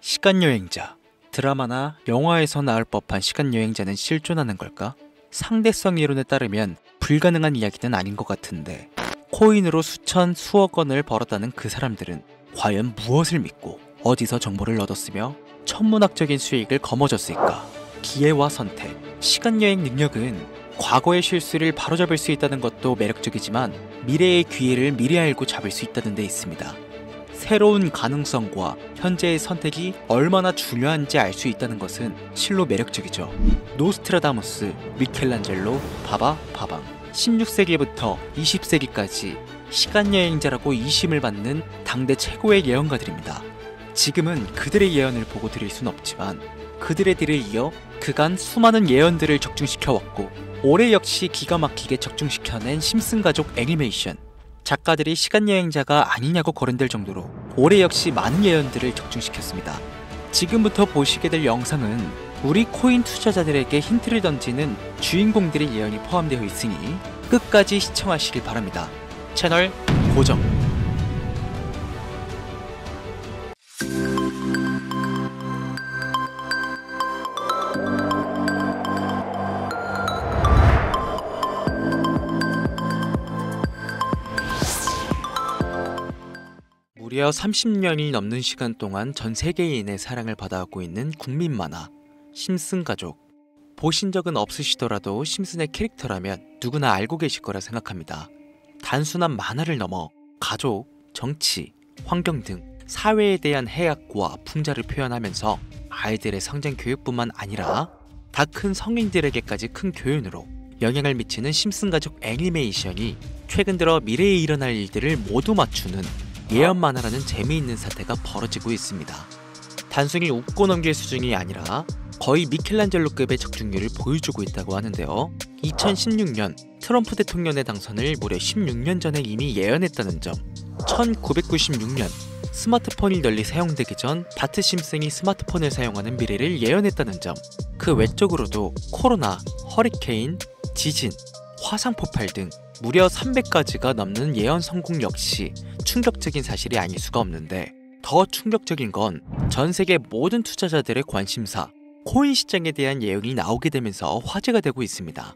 시간여행자. 드라마나 영화에서 나올 법한 시간여행자는 실존하는 걸까? 상대성 이론에 따르면 불가능한 이야기는 아닌 것 같은데 코인으로 수천, 수억 원을 벌었다는 그 사람들은 과연 무엇을 믿고 어디서 정보를 얻었으며 천문학적인 수익을 거머쥐었을까? 기회와 선택, 시간여행 능력은 과거의 실수를 바로잡을 수 있다는 것도 매력적이지만 미래의 기회를 미리 알고 잡을 수 있다는 데 있습니다. 새로운 가능성과 현재의 선택이 얼마나 중요한지 알 수 있다는 것은 실로 매력적이죠. 노스트라다무스, 미켈란젤로, 바바 반가. 16세기부터 20세기까지 시간여행자라고 의심을 받는 당대 최고의 예언가들입니다. 지금은 그들의 예언을 보고 드릴 순 없지만 그들의 뒤를 이어 그간 수많은 예언들을 적중시켜 왔고 올해 역시 기가 막히게 적중시켜낸 심슨 가족 애니메이션 작가들이 시간여행자가 아니냐고 거론될 정도로 올해 역시 많은 예언들을 적중시켰습니다. 지금부터 보시게 될 영상은 우리 코인 투자자들에게 힌트를 던지는 주인공들의 예언이 포함되어 있으니 끝까지 시청하시길 바랍니다. 채널 고정. 무려 30년이 넘는 시간 동안 전 세계인의 사랑을 받아오고 있는 국민 만화 심슨 가족. 보신 적은 없으시더라도 심슨의 캐릭터라면 누구나 알고 계실 거라 생각합니다. 단순한 만화를 넘어 가족, 정치, 환경 등 사회에 대한 해악과 풍자를 표현하면서 아이들의 성장 교육뿐만 아니라 다 큰 성인들에게까지 큰 교훈으로 영향을 미치는 심슨 가족 애니메이션이 최근 들어 미래에 일어날 일들을 모두 맞추는 예언 만화라는 재미있는 사태가 벌어지고 있습니다. 단순히 웃고 넘길 수준이 아니라 거의 미켈란젤로급의 적중률을 보여주고 있다고 하는데요. 2016년 트럼프 대통령의 당선을 무려 16년 전에 이미 예언했다는 점. 1996년 스마트폰이 널리 사용되기 전 바트 심슨이 스마트폰을 사용하는 미래를 예언했다는 점. 그 외적으로도 코로나, 허리케인, 지진, 화상 폭발 등 무려 300가지가 넘는 예언 성공 역시 충격적인 사실이 아닐 수가 없는데 더 충격적인 건 전 세계 모든 투자자들의 관심사 코인 시장에 대한 예언이 나오게 되면서 화제가 되고 있습니다.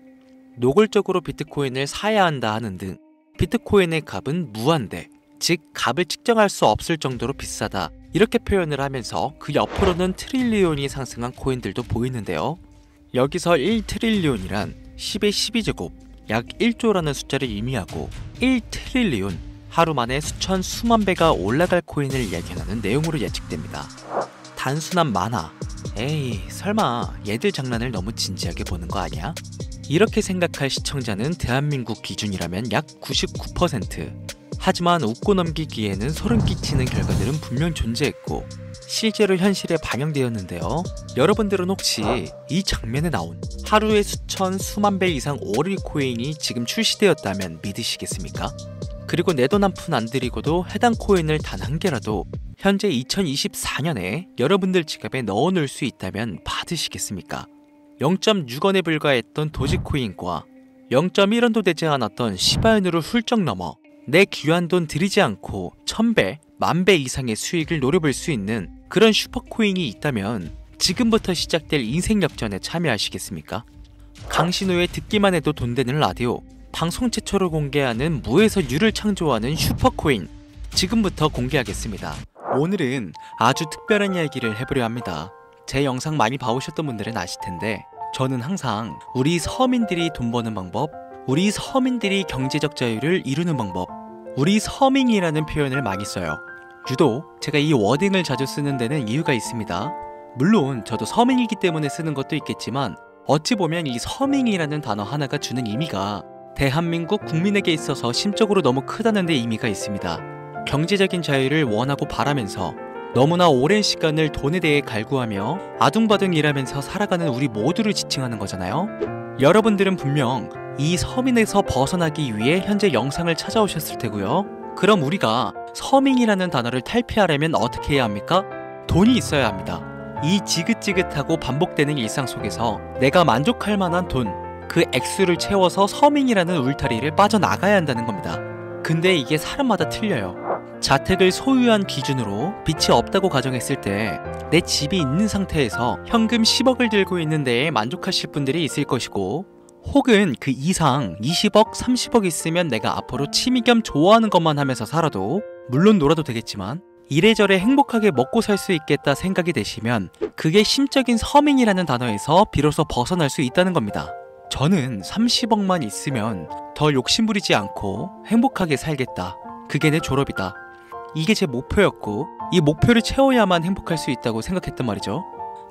노골적으로 비트코인을 사야 한다 하는 등 비트코인의 값은 무한대, 즉 값을 측정할 수 없을 정도로 비싸다 이렇게 표현을 하면서 그 옆으로는 트릴리온이 상승한 코인들도 보이는데요. 여기서 1트릴리온이란 10의 12제곱, 약 1조라는 숫자를 의미하고 1트릴리온, 하루 만에 수천 수만 배가 올라갈 코인을 이야기하는 내용으로 예측됩니다. 단순한 만화. 에이, 설마 얘들 장난을 너무 진지하게 보는 거 아니야? 이렇게 생각할 시청자는 대한민국 기준이라면 약 99%. 하지만 웃고 넘기기에는 소름 끼치는 결과들은 분명 존재했고 실제로 현실에 반영되었는데요. 여러분들은 혹시 이 장면에 나온 하루에 수천 수만 배 이상 오릴 코인이 지금 출시되었다면 믿으시겠습니까? 그리고 내 돈 한 푼 안 들이고도 해당 코인을 단 한 개라도 현재 2024년에 여러분들 지갑에 넣어 놓을 수 있다면 받으시겠습니까? 0.6원에 불과했던 도지코인과 0.1원도 되지 않았던 시바연으로 훌쩍 넘어 내 귀한 돈 들이지 않고 1000배, 만배 이상의 수익을 노려볼 수 있는 그런 슈퍼코인이 있다면 지금부터 시작될 인생 역전에 참여하시겠습니까? 강신호의 듣기만 해도 돈 되는 라디오, 방송 최초로 공개하는 무에서 유를 창조하는 슈퍼코인 지금부터 공개하겠습니다. 오늘은 아주 특별한 이야기를 해보려 합니다. 제 영상 많이 봐오셨던 분들은 아실 텐데 저는 항상 우리 서민들이 돈 버는 방법, 우리 서민들이 경제적 자유를 이루는 방법, 우리 서민이라는 표현을 많이 써요. 유독 제가 이 워딩을 자주 쓰는 데는 이유가 있습니다. 물론 저도 서민이기 때문에 쓰는 것도 있겠지만 어찌 보면 이 서민이라는 단어 하나가 주는 의미가 대한민국 국민에게 있어서 심적으로 너무 크다는 데 의미가 있습니다. 경제적인 자유를 원하고 바라면서 너무나 오랜 시간을 돈에 대해 갈구하며 아둥바둥 일하면서 살아가는 우리 모두를 지칭하는 거잖아요. 여러분들은 분명 이 서민에서 벗어나기 위해 현재 영상을 찾아오셨을 테고요. 그럼 우리가 서민이라는 단어를 탈피하려면 어떻게 해야 합니까? 돈이 있어야 합니다. 이 지긋지긋하고 반복되는 일상 속에서 내가 만족할 만한 돈, 그 액수를 채워서 서민이라는 울타리를 빠져나가야 한다는 겁니다. 근데 이게 사람마다 틀려요. 자택을 소유한 기준으로 빚이 없다고 가정했을 때 내 집이 있는 상태에서 현금 10억을 들고 있는 데에 만족하실 분들이 있을 것이고 혹은 그 이상 20억, 30억 있으면 내가 앞으로 취미 겸 좋아하는 것만 하면서 살아도 물론 놀아도 되겠지만 이래저래 행복하게 먹고 살 수 있겠다 생각이 되시면 그게 심적인 서민이라는 단어에서 비로소 벗어날 수 있다는 겁니다. 저는 30억만 있으면 더 욕심부리지 않고 행복하게 살겠다. 그게 내 졸업이다. 이게 제 목표였고 이 목표를 채워야만 행복할 수 있다고 생각했단 말이죠.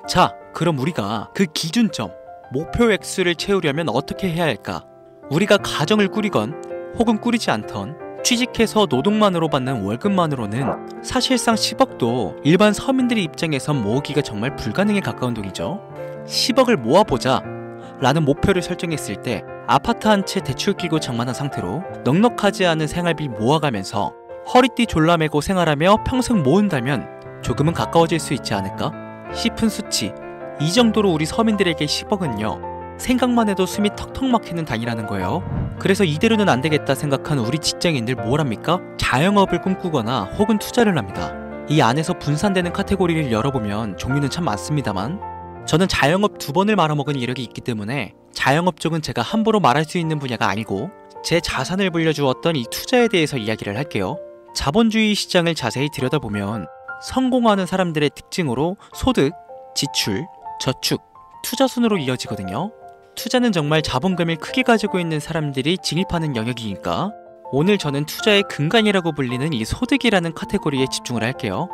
자, 그럼 우리가 그 기준점, 목표 액수를 채우려면 어떻게 해야 할까? 우리가 가정을 꾸리건 혹은 꾸리지 않던 취직해서 노동만으로 받는 월급만으로는 사실상 10억도 일반 서민들의 입장에선 모으기가 정말 불가능에 가까운 돈이죠. 10억을 모아보자 라는 목표를 설정했을 때 아파트 한 채 대출 끼고 장만한 상태로 넉넉하지 않은 생활비 모아가면서 허리띠 졸라매고 생활하며 평생 모은다면 조금은 가까워질 수 있지 않을까 싶은 수치. 이 정도로 우리 서민들에게 10억은요. 생각만 해도 숨이 턱턱 막히는 단위라는 거예요. 그래서 이대로는 안 되겠다 생각한 우리 직장인들 뭘 합니까? 자영업을 꿈꾸거나 혹은 투자를 합니다. 이 안에서 분산되는 카테고리를 열어보면 종류는 참 많습니다만 저는 자영업 두 번을 말아먹은 이력이 있기 때문에 자영업 쪽은 제가 함부로 말할 수 있는 분야가 아니고 제 자산을 불려주었던 이 투자에 대해서 이야기를 할게요. 자본주의 시장을 자세히 들여다보면 성공하는 사람들의 특징으로 소득, 지출, 저축, 투자 순으로 이어지거든요. 투자는 정말 자본금을 크게 가지고 있는 사람들이 진입하는 영역이니까 오늘 저는 투자의 근간이라고 불리는 이 소득이라는 카테고리에 집중을 할게요.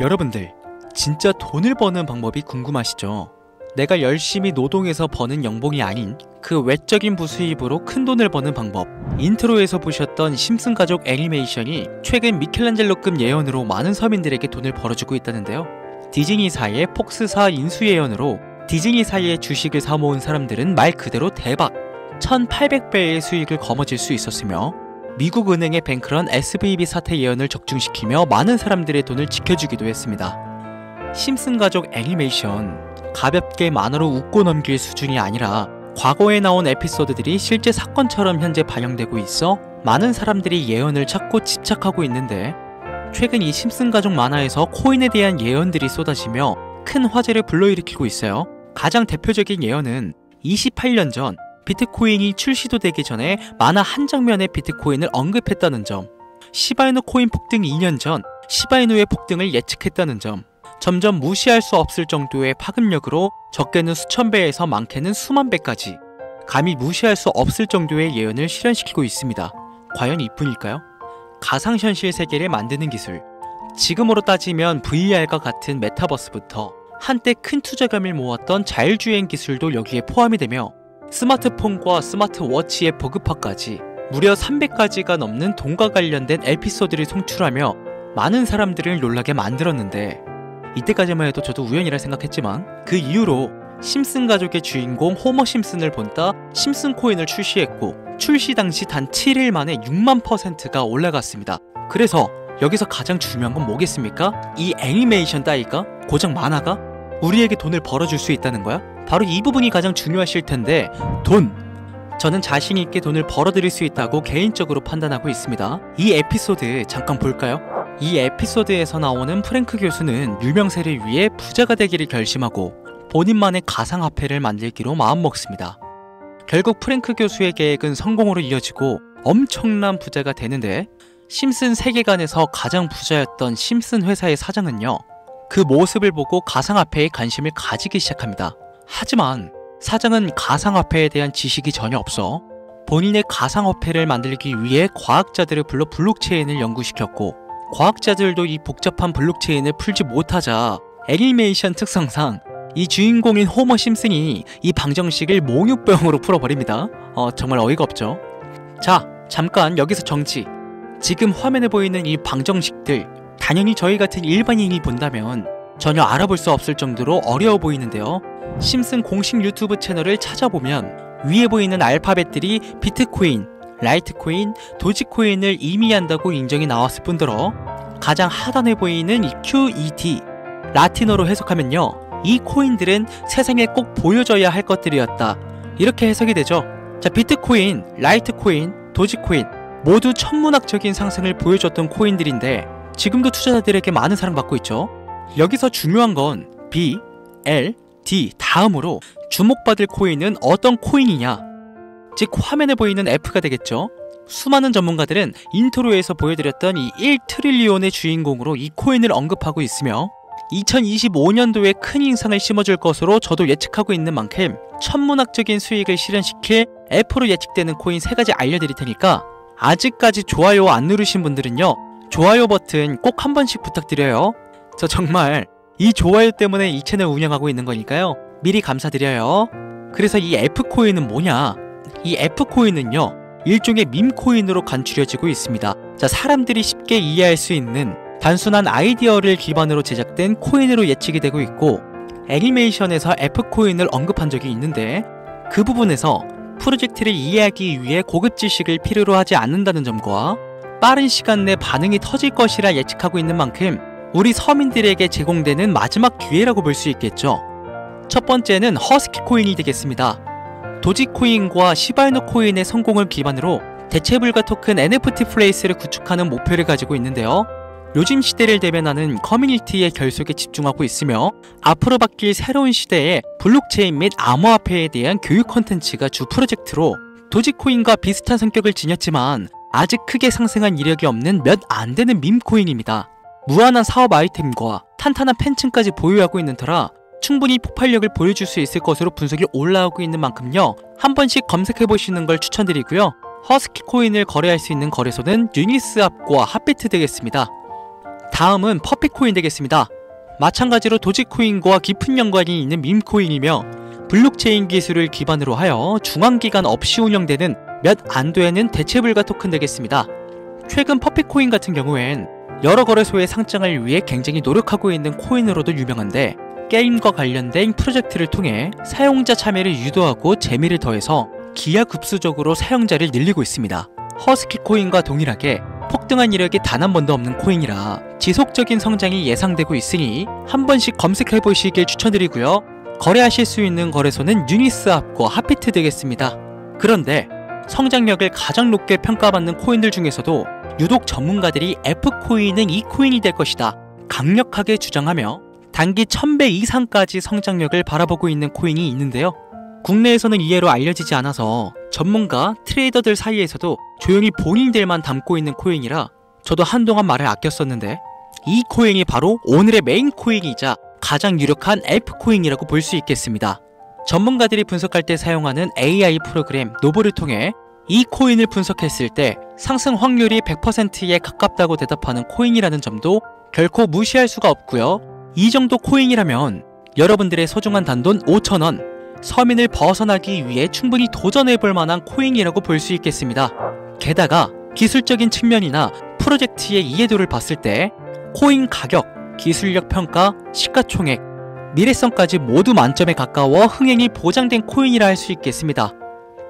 여러분들, 진짜 돈을 버는 방법이 궁금하시죠? 내가 열심히 노동해서 버는 연봉이 아닌 그 외적인 부수입으로 큰 돈을 버는 방법. 인트로에서 보셨던 심슨 가족 애니메이션이 최근 미켈란젤로급 예언으로 많은 서민들에게 돈을 벌어주고 있다는데요. 디즈니사의 폭스사 인수 예언으로 디즈니사의 주식을 사모은 사람들은 말 그대로 대박! 1800배의 수익을 거머쥘 수 있었으며 미국 은행의 뱅크런 SVB 사태 예언을 적중시키며 많은 사람들의 돈을 지켜주기도 했습니다. 심슨 가족 애니메이션 가볍게 만화로 웃고 넘길 수준이 아니라 과거에 나온 에피소드들이 실제 사건처럼 현재 반영되고 있어 많은 사람들이 예언을 찾고 집착하고 있는데 최근 이 심슨 가족 만화에서 코인에 대한 예언들이 쏟아지며 큰 화제를 불러일으키고 있어요. 가장 대표적인 예언은 28년 전 비트코인이 출시도 되기 전에 만화 한 장면에 비트코인을 언급했다는 점, 시바이누 코인 폭등 2년 전 시바이누의 폭등을 예측했다는 점, 점점 무시할 수 없을 정도의 파급력으로 적게는 수천 배에서 많게는 수만 배까지 감히 무시할 수 없을 정도의 예언을 실현시키고 있습니다. 과연 이뿐일까요? 가상현실 세계를 만드는 기술. 지금으로 따지면 VR과 같은 메타버스부터 한때 큰 투자감을 모았던 자율주행 기술도 여기에 포함이 되며 스마트폰과 스마트워치의 보급화까지 무려 300가지가 넘는 돈과 관련된 에피소드를 송출하며 많은 사람들을 놀라게 만들었는데 이때까지만 해도 저도 우연이라 생각했지만 그 이후로 심슨 가족의 주인공 호머 심슨을 본따 심슨 코인을 출시했고 출시 당시 단 7일 만에 6만 퍼센트가 올라갔습니다. 그래서 여기서 가장 중요한 건 뭐겠습니까? 이 애니메이션 따위가 고작 만화가 우리에게 돈을 벌어줄 수 있다는 거야? 바로 이 부분이 가장 중요하실 텐데 돈! 저는 자신 있게 돈을 벌어들일 수 있다고 개인적으로 판단하고 있습니다. 이 에피소드 잠깐 볼까요? 이 에피소드에서 나오는 프랭크 교수는 유명세를 위해 부자가 되기를 결심하고 본인만의 가상화폐를 만들기로 마음먹습니다. 결국 프랭크 교수의 계획은 성공으로 이어지고 엄청난 부자가 되는데 심슨 세계관에서 가장 부자였던 심슨 회사의 사장은요. 그 모습을 보고 가상화폐에 관심을 가지기 시작합니다. 하지만 사장은 가상화폐에 대한 지식이 전혀 없어 본인의 가상화폐를 만들기 위해 과학자들을 불러 블록체인을 연구시켰고 과학자들도 이 복잡한 블록체인을 풀지 못하자 애니메이션 특성상 이 주인공인 호머 심슨이 이 방정식을 몽유병으로 풀어버립니다. 어, 정말 어이가 없죠. 자, 잠깐 여기서 정치. 지금 화면에 보이는 이 방정식들, 당연히 저희 같은 일반인이 본다면 전혀 알아볼 수 없을 정도로 어려워 보이는데요. 심슨 공식 유튜브 채널을 찾아보면 위에 보이는 알파벳들이 비트코인, 라이트코인, 도지코인을 의미한다고 인정이 나왔을 뿐더러 가장 하단에 보이는 이 QET, 라틴어로 해석하면요. 이 코인들은 세상에 꼭 보여줘야 할 것들이었다. 이렇게 해석이 되죠. 자, 비트코인, 라이트코인, 도지코인. 모두 천문학적인 상승을 보여줬던 코인들인데 지금도 투자자들에게 많은 사랑받고 있죠. 여기서 중요한 건 B, L, D 다음으로 주목받을 코인은 어떤 코인이냐 즉 화면에 보이는 F가 되겠죠. 수많은 전문가들은 인트로에서 보여드렸던 이 1 trillion의 주인공으로 이 코인을 언급하고 있으며 2025년도에 큰 인상을 심어줄 것으로 저도 예측하고 있는 만큼 천문학적인 수익을 실현시킬 F로 예측되는 코인 세 가지 알려드릴 테니까 아직까지 좋아요 안 누르신 분들은요 좋아요 버튼 꼭 한 번씩 부탁드려요. 저 정말 이 좋아요 때문에 이 채널 운영하고 있는 거니까요. 미리 감사드려요. 그래서 이 F코인은 뭐냐 이 F코인은요 일종의 밈코인으로 간추려지고 있습니다 자 사람들이 쉽게 이해할 수 있는 단순한 아이디어를 기반으로 제작된 코인으로 예측이 되고 있고 애니메이션에서 F코인을 언급한 적이 있는데 그 부분에서 프로젝트를 이해하기 위해 고급 지식을 필요로 하지 않는다는 점과 빠른 시간 내 반응이 터질 것이라 예측하고 있는 만큼 우리 서민들에게 제공되는 마지막 기회라고 볼 수 있겠죠. 첫 번째는 허스키 코인이 되겠습니다. 도지코인과 시바이누 코인의 성공을 기반으로 대체불가 토큰 NFT place를 구축하는 목표를 가지고 있는데요. 요즘 시대를 대변하는 커뮤니티의 결속에 집중하고 있으며 앞으로 바뀔 새로운 시대에 블록체인 및 암호화폐에 대한 교육 컨텐츠가 주 프로젝트로 도지코인과 비슷한 성격을 지녔지만 아직 크게 상승한 이력이 없는 몇 안 되는 밈코인입니다. 무한한 사업 아이템과 탄탄한 팬층까지 보유하고 있는 터라 충분히 폭발력을 보여줄 수 있을 것으로 분석이 올라오고 있는 만큼요. 한 번씩 검색해 보시는 걸 추천드리고요. 허스키 코인을 거래할 수 있는 거래소는 유니스왑과 핫비트 되겠습니다. 다음은 퍼피 코인 되겠습니다. 마찬가지로 도지코인과 깊은 연관이 있는 밈코인이며 블록체인 기술을 기반으로 하여 중앙기관 없이 운영되는 몇 안 되는 대체불가 토큰 되겠습니다. 최근 퍼피코인 같은 경우엔 여러 거래소의 상장을 위해 굉장히 노력하고 있는 코인으로도 유명한데 게임과 관련된 프로젝트를 통해 사용자 참여를 유도하고 재미를 더해서 기하급수적으로 사용자를 늘리고 있습니다. 허스키 코인과 동일하게 폭등한 이력이 단 한 번도 없는 코인이라 지속적인 성장이 예상되고 있으니 한 번씩 검색해 보시길 추천드리고요. 거래하실 수 있는 거래소는 유니스압과 하피트 되겠습니다. 그런데 성장력을 가장 높게 평가받는 코인들 중에서도 유독 전문가들이 F코인은 이 코인이 될 것이다. 강력하게 주장하며 단기 1000배 이상까지 성장력을 바라보고 있는 코인이 있는데요. 국내에서는 의외로 알려지지 않아서 전문가, 트레이더들 사이에서도 조용히 본인들만 담고 있는 코인이라 저도 한동안 말을 아꼈었는데 이 코인이 바로 오늘의 메인 코인이자 가장 유력한 F코인이라고 볼 수 있겠습니다. 전문가들이 분석할 때 사용하는 AI 프로그램 노브를 통해 이 코인을 분석했을 때 상승 확률이 100%에 가깝다고 대답하는 코인이라는 점도 결코 무시할 수가 없고요. 이 정도 코인이라면 여러분들의 소중한 단돈 5천원 서민을 벗어나기 위해 충분히 도전해 볼 만한 코인이라고 볼 수 있겠습니다. 게다가 기술적인 측면이나 프로젝트의 이해도를 봤을 때 코인 가격, 기술력 평가, 시가총액, 미래성까지 모두 만점에 가까워 흥행이 보장된 코인이라 할 수 있겠습니다.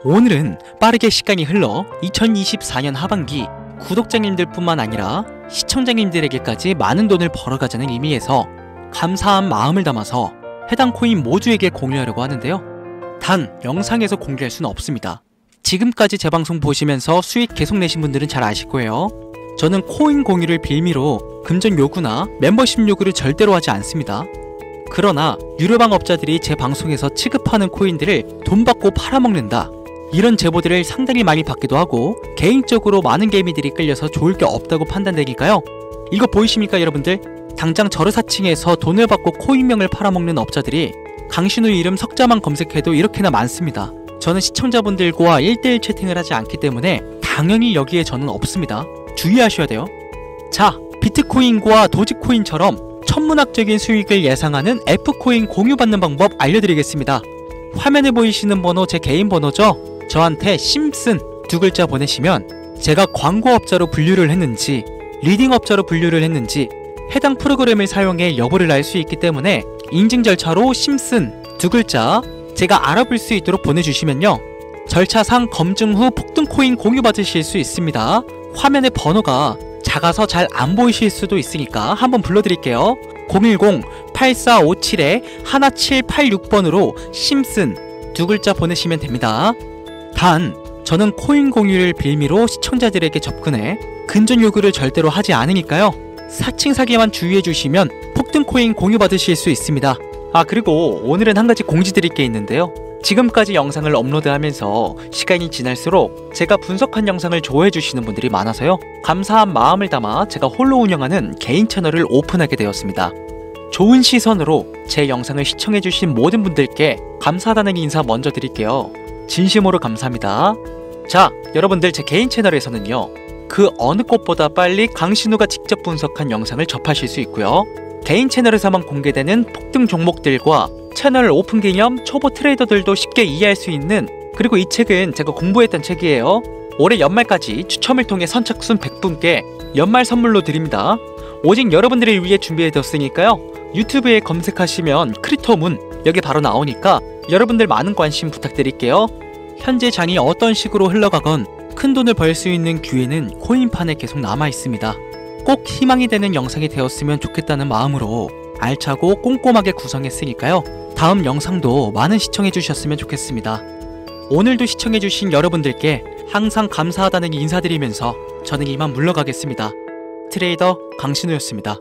오늘은 빠르게 시간이 흘러 2024년 하반기 구독자님들 뿐만 아니라 시청자님들에게까지 많은 돈을 벌어가자는 의미에서 감사한 마음을 담아서 해당 코인 모두에게 공유하려고 하는데요. 단 영상에서 공개할 수는 없습니다. 지금까지 제 방송 보시면서 수익 계속 내신 분들은 잘 아실 거예요. 저는 코인 공유를 빌미로 금전 요구나 멤버십 요구를 절대로 하지 않습니다. 그러나 유료방 업자들이 제 방송에서 취급하는 코인들을 돈 받고 팔아먹는다. 이런 제보들을 상당히 많이 받기도 하고 개인적으로 많은 개미들이 끌려서 좋을 게 없다고 판단되니까요. 이거 보이십니까 여러분들? 당장 저르사칭에서 돈을 받고 코인명을 팔아먹는 업자들이 강신우 이름 석자만 검색해도 이렇게나 많습니다. 저는 시청자분들과 1대1 채팅을 하지 않기 때문에 당연히 여기에 저는 없습니다. 주의하셔야 돼요. 자, 비트코인과 도지코인처럼 천문학적인 수익을 예상하는 F코인 공유받는 방법 알려드리겠습니다. 화면에 보이시는 번호 제 개인 번호죠? 저한테 심슨 두 글자 보내시면 제가 광고업자로 분류를 했는지 리딩업자로 분류를 했는지 해당 프로그램을 사용해 여부를 알 수 있기 때문에 인증 절차로 심슨 두 글자 제가 알아볼 수 있도록 보내주시면요. 절차상 검증 후 폭등 코인 공유 받으실 수 있습니다. 화면의 번호가 작아서 잘 안 보이실 수도 있으니까 한번 불러드릴게요. 010-8457-1786번으로 심슨 두 글자 보내시면 됩니다. 단 저는 코인 공유를 빌미로 시청자들에게 접근해 근전 요구를 절대로 하지 않으니까요. 사칭 사기만 주의해 주시면 폭등 코인 공유 받으실 수 있습니다. 아 그리고 오늘은 한 가지 공지 드릴 게 있는데요. 지금까지 영상을 업로드하면서 시간이 지날수록 제가 분석한 영상을 좋아해 주시는 분들이 많아서요. 감사한 마음을 담아 제가 홀로 운영하는 개인 채널을 오픈하게 되었습니다. 좋은 시선으로 제 영상을 시청해 주신 모든 분들께 감사하다는 인사 먼저 드릴게요. 진심으로 감사합니다. 자, 여러분들 제 개인 채널에서는요. 그 어느 곳보다 빨리 강신우가 직접 분석한 영상을 접하실 수 있고요. 개인 채널에서만 공개되는 폭등 종목들과 채널 오픈 기념 초보 트레이더들도 쉽게 이해할 수 있는 그리고 이 책은 제가 공부했던 책이에요. 올해 연말까지 추첨을 통해 선착순 100분께 연말 선물로 드립니다. 오직 여러분들을 위해 준비해뒀으니까요. 유튜브에 검색하시면 크리토문 여기 바로 나오니까 여러분들 많은 관심 부탁드릴게요. 현재 장이 어떤 식으로 흘러가건 큰 돈을 벌 수 있는 기회는 코인판에 계속 남아 있습니다. 꼭 희망이 되는 영상이 되었으면 좋겠다는 마음으로 알차고 꼼꼼하게 구성했으니까요. 다음 영상도 많은 시청해 주셨으면 좋겠습니다. 오늘도 시청해 주신 여러분들께 항상 감사하다는 인사드리면서 저는 이만 물러가겠습니다. 트레이더 강신우였습니다.